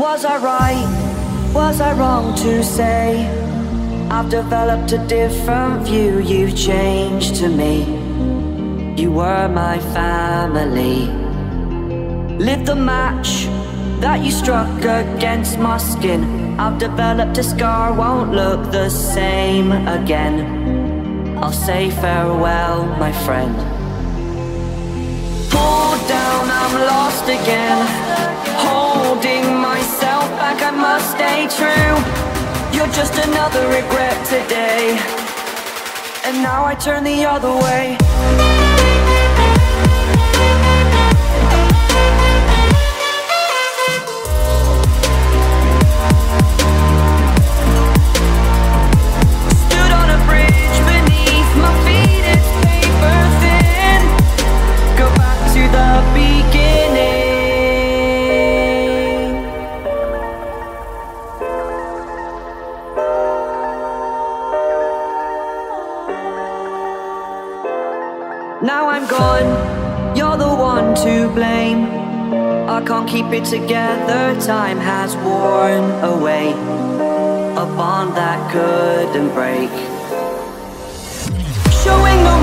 Was I right? Was I wrong to say? I've developed a different view, you've changed to me. You were my family. Lit the match that you struck against my skin. I've developed a scar, won't look the same again. I'll say farewell, my friend. Pull down, I'm lost again. I must stay true. You're just another regret today. And now I turn the other way. Now I'm gone, you're the one to blame. I can't keep it together, time has worn away. A bond that couldn't break. Showing no